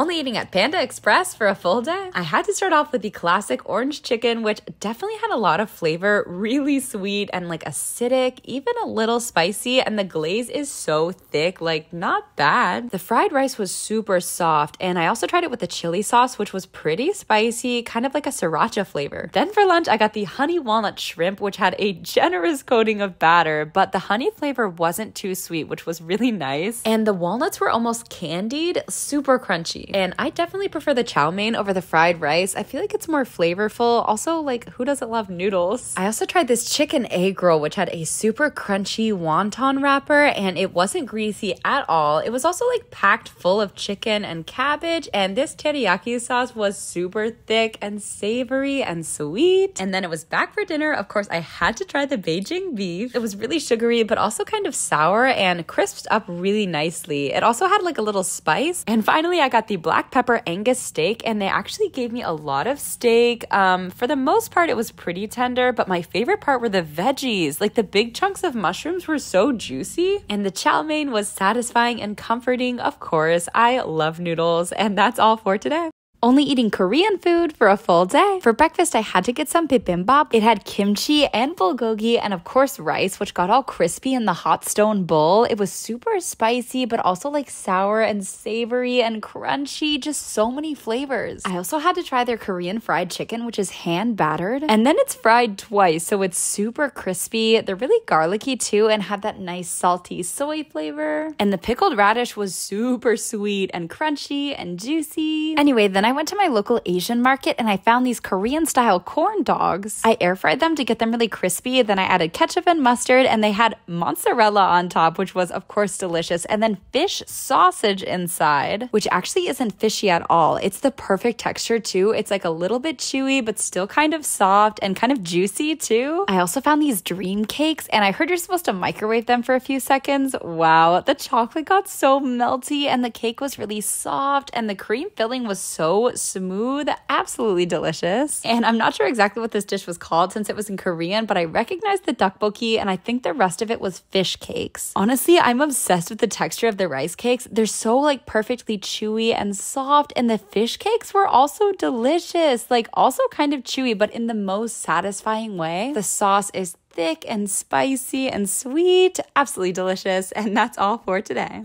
Only eating at Panda Express for a full day. I had to start off with the classic orange chicken, which definitely had a lot of flavor, really sweet and like acidic, even a little spicy, and the glaze is so thick, like not bad. The fried rice was super soft, and I also tried it with the chili sauce, which was pretty spicy, kind of like a sriracha flavor. Then for lunch, I got the honey walnut shrimp, which had a generous coating of batter, but the honey flavor wasn't too sweet, which was really nice. And the walnuts were almost candied, super crunchy. And I definitely prefer the chow mein over the fried rice. I feel like it's more flavorful. Also, like, who doesn't love noodles? I also tried this chicken egg roll, which had a super crunchy wonton wrapper and it wasn't greasy at all. It was also like packed full of chicken and cabbage. And this teriyaki sauce was super thick and savory and sweet. And then it was back for dinner. Of course, I had to try the Beijing beef. It was really sugary, but also kind of sour and crisped up really nicely. It also had like a little spice. And finally, I got the black pepper Angus steak, and they actually gave me a lot of steak. Um, for the most part, it was pretty tender, but my favorite part were the veggies. Like the big chunks of mushrooms were so juicy, and the chow mein was satisfying and comforting. Of course, I love noodles, and that's all for today only eating Korean food for a full day. For breakfast, I had to get some bibimbap. It had kimchi and bulgogi and of course rice, which got all crispy in the hot stone bowl. It was super spicy, but also like sour and savory and crunchy, just so many flavors. I also had to try their Korean fried chicken, which is hand battered. And then it's fried twice, so it's super crispy. They're really garlicky too and have that nice salty soy flavor. And the pickled radish was super sweet and crunchy and juicy. Anyway, then I I went to my local Asian market and I found these Korean style corn dogs. I air fried them to get them really crispy. Then I added ketchup and mustard and they had mozzarella on top, which was, of course, delicious. And then fish sausage inside, which actually isn't fishy at all. It's the perfect texture too. It's like a little bit chewy, but still kind of soft and kind of juicy too. I also found these dream cakes and I heard you're supposed to microwave them for a few seconds. Wow, the chocolate got so melty and the cake was really soft and the cream filling was so smooth, absolutely delicious. And I'm not sure exactly what this dish was called since it was in Korean, but I recognized the tteokbokki and I think the rest of it was fish cakes. Honestly, I'm obsessed with the texture of the rice cakes. They're so like perfectly chewy and soft, and the fish cakes were also delicious, like also kind of chewy, but in the most satisfying way. The sauce is thick and spicy and sweet, absolutely delicious, and that's all for today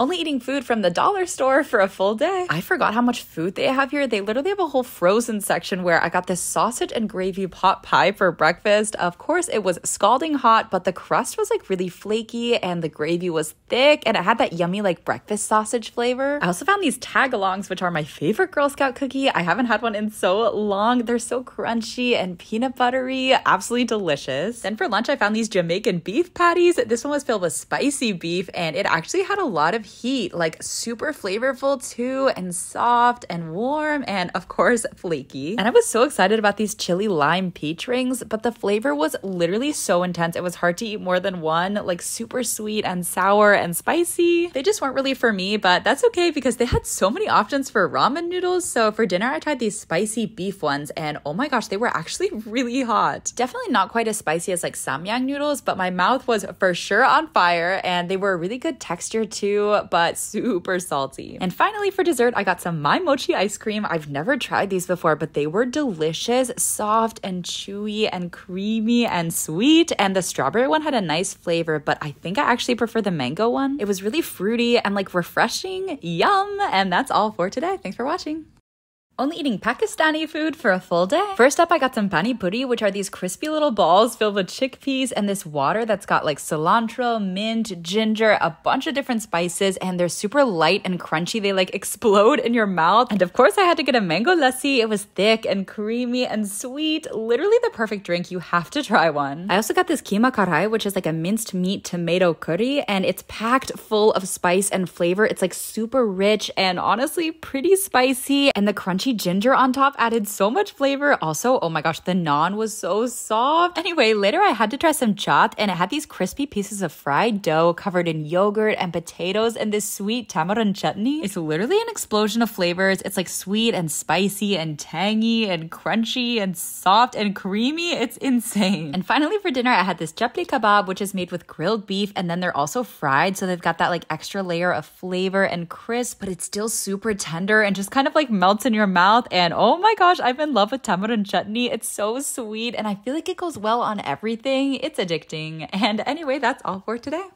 only eating food from the dollar store for a full day. I forgot how much food they have here. They literally have a whole frozen section where I got this sausage and gravy pot pie for breakfast. Of course, it was scalding hot, but the crust was like really flaky and the gravy was thick and it had that yummy like breakfast sausage flavor. I also found these tagalongs, which are my favorite Girl Scout cookie. I haven't had one in so long. They're so crunchy and peanut buttery, absolutely delicious. Then for lunch, I found these Jamaican beef patties. This one was filled with spicy beef and it actually had a lot of heat, like super flavorful too, and soft and warm, and of course, flaky. And I was so excited about these chili lime peach rings, but the flavor was literally so intense. It was hard to eat more than one, like super sweet and sour and spicy. They just weren't really for me, but that's okay because they had so many options for ramen noodles. So for dinner, I tried these spicy beef ones, and oh my gosh, they were actually really hot. Definitely not quite as spicy as like samyang noodles, but my mouth was for sure on fire, and they were a really good texture too but super salty. And finally, for dessert, I got some My Mochi ice cream. I've never tried these before, but they were delicious, soft and chewy and creamy and sweet. And the strawberry one had a nice flavor, but I think I actually prefer the mango one. It was really fruity and like refreshing. Yum! And that's all for today. Thanks for watching only eating Pakistani food for a full day. First up, I got some pani puri, which are these crispy little balls filled with chickpeas and this water that's got like cilantro, mint, ginger, a bunch of different spices, and they're super light and crunchy. They like explode in your mouth. And of course, I had to get a mango lassi. It was thick and creamy and sweet. Literally the perfect drink. You have to try one. I also got this keema karai, which is like a minced meat tomato curry, and it's packed full of spice and flavor. It's like super rich and honestly pretty spicy, and the crunchy crunchy ginger on top added so much flavor. Also, oh my gosh, the naan was so soft. Anyway, later I had to try some chaat and it had these crispy pieces of fried dough covered in yogurt and potatoes and this sweet tamarind chutney. It's literally an explosion of flavors. It's like sweet and spicy and tangy and crunchy and soft and creamy. It's insane. And finally for dinner, I had this chapli kebab, which is made with grilled beef and then they're also fried. So they've got that like extra layer of flavor and crisp, but it's still super tender and just kind of like melts in your mouth. And oh my gosh, I'm in love with tamarind chutney. It's so sweet and I feel like it goes well on everything. It's addicting. And anyway, that's all for today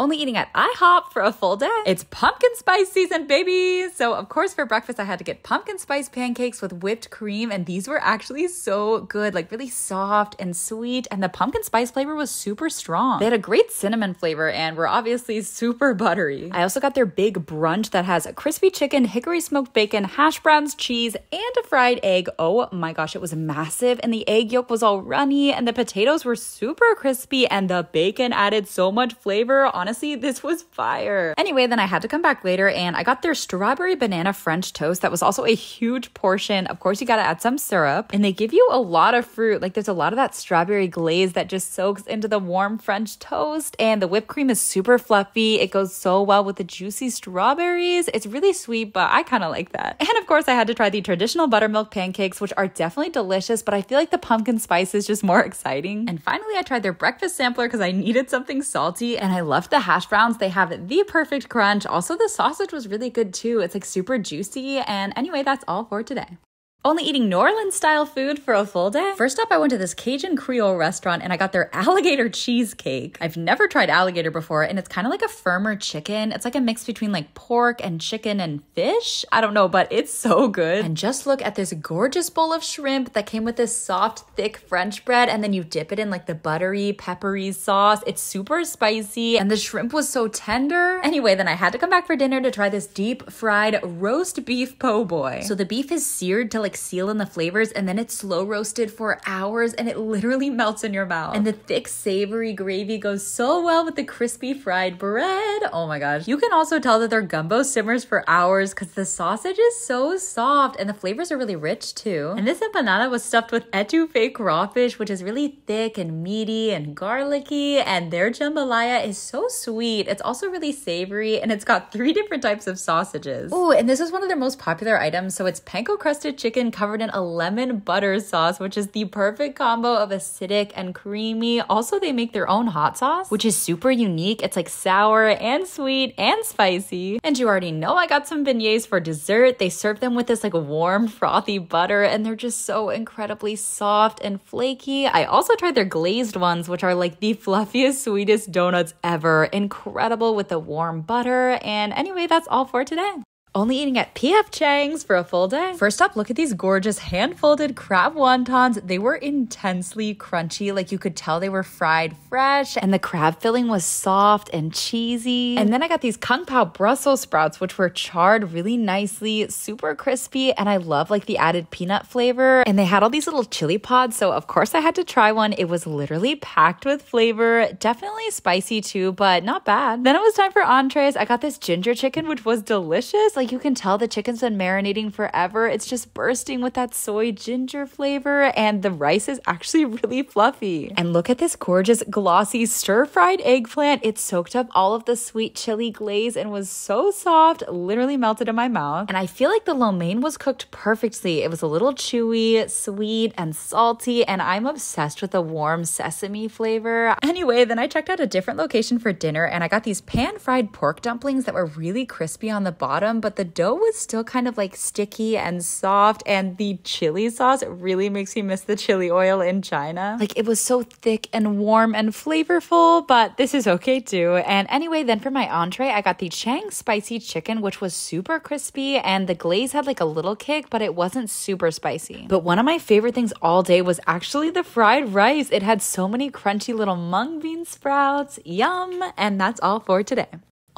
only eating at IHOP for a full day. It's pumpkin spice season, baby! So, of course, for breakfast, I had to get pumpkin spice pancakes with whipped cream, and these were actually so good like really soft and sweet, and the pumpkin spice flavor was super strong. They had a great cinnamon flavor and were obviously super buttery. I also got their big brunch that has a crispy chicken, hickory smoked bacon, hash browns, cheese, and a fried egg. Oh my gosh, it was massive, and the egg yolk was all runny, and the potatoes were super crispy, and the bacon added so much flavor on honestly, this was fire. Anyway, then I had to come back later and I got their strawberry banana French toast that was also a huge portion. Of course, you got to add some syrup and they give you a lot of fruit. Like there's a lot of that strawberry glaze that just soaks into the warm French toast and the whipped cream is super fluffy. It goes so well with the juicy strawberries. It's really sweet, but I kind of like that. And of course, I had to try the traditional buttermilk pancakes, which are definitely delicious, but I feel like the pumpkin spice is just more exciting. And finally, I tried their breakfast sampler because I needed something salty and I loved the the hash browns, they have the perfect crunch. Also, the sausage was really good too. It's like super juicy. And anyway, that's all for today. Only eating New Orleans style food for a full day? First up, I went to this Cajun Creole restaurant and I got their alligator cheesecake. I've never tried alligator before and it's kind of like a firmer chicken. It's like a mix between like pork and chicken and fish. I don't know, but it's so good. And just look at this gorgeous bowl of shrimp that came with this soft, thick French bread and then you dip it in like the buttery, peppery sauce. It's super spicy and the shrimp was so tender. Anyway, then I had to come back for dinner to try this deep fried roast beef po' boy. So the beef is seared to like like seal in the flavors and then it's slow roasted for hours and it literally melts in your mouth. And the thick savory gravy goes so well with the crispy fried bread. Oh my gosh. You can also tell that their gumbo simmers for hours because the sausage is so soft and the flavors are really rich too. And this empanada was stuffed with etouffee crawfish, which is really thick and meaty and garlicky. And their jambalaya is so sweet. It's also really savory and it's got three different types of sausages. Oh, and this is one of their most popular items. So it's panko crusted chicken chicken covered in a lemon butter sauce, which is the perfect combo of acidic and creamy. Also, they make their own hot sauce, which is super unique. It's like sour and sweet and spicy. And you already know I got some beignets for dessert. They serve them with this like warm, frothy butter, and they're just so incredibly soft and flaky. I also tried their glazed ones, which are like the fluffiest, sweetest donuts ever. Incredible with the warm butter. And anyway, that's all for today. Only eating at PF Chang's for a full day. First up, look at these gorgeous hand folded crab wontons. They were intensely crunchy, like you could tell they were fried fresh, and the crab filling was soft and cheesy. And then I got these Kung Pao Brussels sprouts, which were charred really nicely, super crispy, and I love like the added peanut flavor. And they had all these little chili pods, so of course I had to try one. It was literally packed with flavor, definitely spicy too, but not bad. Then it was time for entrees. I got this ginger chicken, which was delicious. Like you can tell the chicken's been marinating forever. It's just bursting with that soy ginger flavor, and the rice is actually really fluffy. And look at this gorgeous glossy stir fried eggplant. It soaked up all of the sweet chili glaze and was so soft, literally melted in my mouth. And I feel like the lo mein was cooked perfectly. It was a little chewy, sweet, and salty, and I'm obsessed with the warm sesame flavor. Anyway, then I checked out a different location for dinner and I got these pan fried pork dumplings that were really crispy on the bottom, but but the dough was still kind of like sticky and soft. And the chili sauce really makes me miss the chili oil in China. Like it was so thick and warm and flavorful, but this is okay too. And anyway, then for my entree, I got the Chang spicy chicken, which was super crispy and the glaze had like a little kick, but it wasn't super spicy. But one of my favorite things all day was actually the fried rice. It had so many crunchy little mung bean sprouts. Yum! And that's all for today.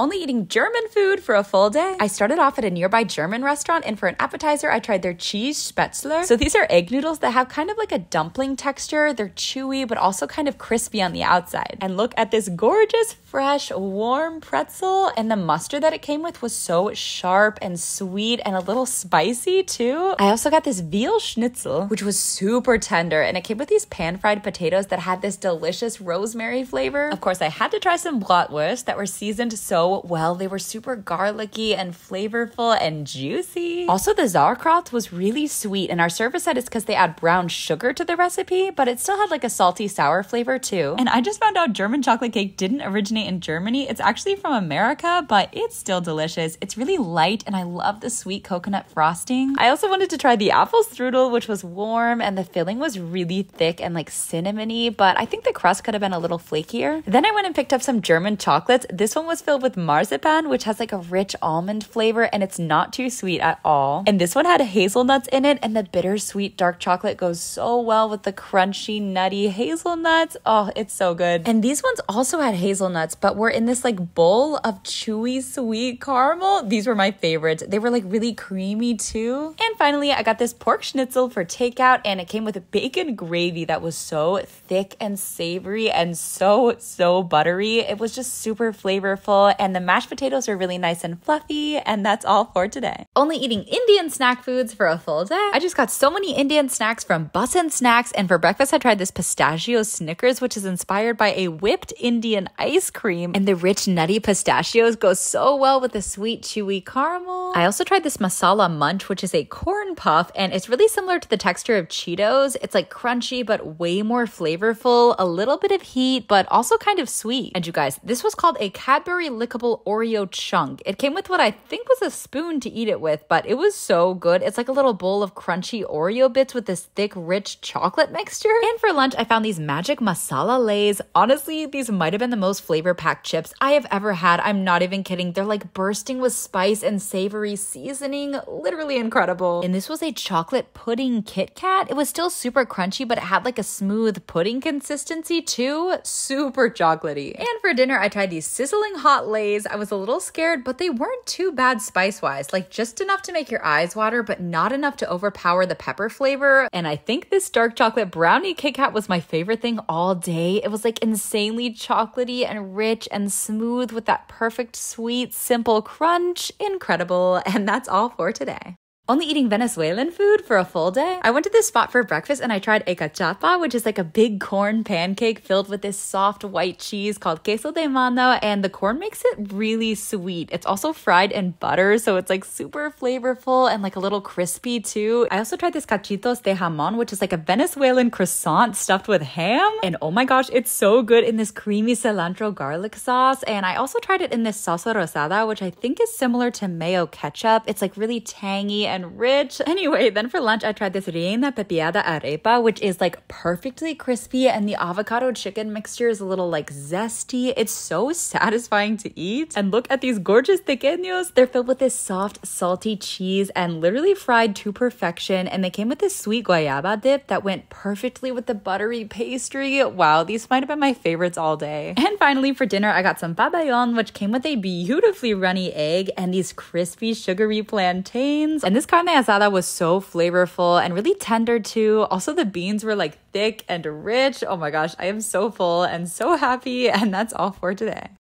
Only eating German food for a full day. I started off at a nearby German restaurant, and for an appetizer, I tried their cheese spätzle. So these are egg noodles that have kind of like a dumpling texture. They're chewy, but also kind of crispy on the outside. And look at this gorgeous, fresh, warm pretzel. And the mustard that it came with was so sharp and sweet and a little spicy too. I also got this veal schnitzel, which was super tender, and it came with these pan fried potatoes that had this delicious rosemary flavor. Of course, I had to try some bratwurst that were seasoned so well. They were super garlicky and flavorful and juicy. Also, the sauerkraut was really sweet, and our server said it's because they add brown sugar to the recipe, but it still had like a salty sour flavor too. And I just found out German chocolate cake didn't originate in Germany. It's actually from America, but it's still delicious. It's really light, and I love the sweet coconut frosting. I also wanted to try the apple strudel, which was warm, and the filling was really thick and like cinnamony, but I think the crust could have been a little flakier. Then I went and picked up some German chocolates. This one was filled with marzipan, which has like a rich almond flavor, and it's not too sweet at all. And this one had hazelnuts in it, and the bittersweet dark chocolate goes so well with the crunchy, nutty hazelnuts. Oh, it's so good. And these ones also had hazelnuts, but were in this like bowl of chewy, sweet caramel. These were my favorites. They were like really creamy too. And finally, I got this pork schnitzel for takeout, and it came with a bacon gravy that was so thick and savory and so, so buttery. It was just super flavorful, and the mashed potatoes are really nice and fluffy. And that's all for today. Only eating Indian snack foods for a full day. I just got so many Indian snacks from Bussin Snacks, and for breakfast, I tried this pistachio Snickers, which is inspired by a whipped Indian ice cream. And the rich, nutty pistachios go so well with the sweet, chewy caramel. I also tried this masala munch, which is a corn puff, and it's really similar to the texture of Cheetos. It's like crunchy, but way more flavorful, a little bit of heat, but also kind of sweet. And you guys, this was called a Cadbury lickable Oreo chunk. It came with what I think was a spoon to eat it with, but it was so good. It's like a little bowl of crunchy Oreo bits with this thick, rich chocolate mixture. And for lunch, I found these magic masala lays. Honestly, these might have been the most flavor packed chips I have ever had. I'm not even kidding. They're like bursting with spice and savory seasoning. Literally incredible. And this was a chocolate pudding Kit Kat. It was still super crunchy, but it had like a smooth pudding consistency too. Super chocolatey. And for dinner, I tried these sizzling hot lays. I was a little scared, but they weren't too bad spice wise. Like just enough to make your eyes water, but not enough to overpower the pepper flavor. And I think this dark chocolate brownie Kit Kat was my favorite thing all day. It was like insanely chocolatey and rich and smooth with that perfect sweet, simple crunch. Incredible. And that's all for today only eating Venezuelan food for a full day. I went to this spot for breakfast and I tried a cachapa, which is like a big corn pancake filled with this soft white cheese called queso de mano, and the corn makes it really sweet. It's also fried in butter, so it's like super flavorful and like a little crispy too. I also tried this cachitos de jamon, which is like a Venezuelan croissant stuffed with ham, and oh my gosh, it's so good in this creamy cilantro garlic sauce. And I also tried it in this salsa rosada, which I think is similar to mayo ketchup. It's like really tangy and and rich. Anyway, then for lunch, I tried this Reina Pepiada arepa, which is like perfectly crispy, and the avocado chicken mixture is a little like zesty. It's so satisfying to eat. And look at these gorgeous tequeños. They're filled with this soft, salty cheese and literally fried to perfection. And they came with this sweet guayaba dip that went perfectly with the buttery pastry. Wow, these might have been my favorites all day. And finally, for dinner, I got some pabellon, which came with a beautifully runny egg and these crispy, sugary plantains. And this carne asada was so flavorful and really tender too. Also, the beans were like thick and rich. Oh my gosh, I am so full and so happy. And that's all for today.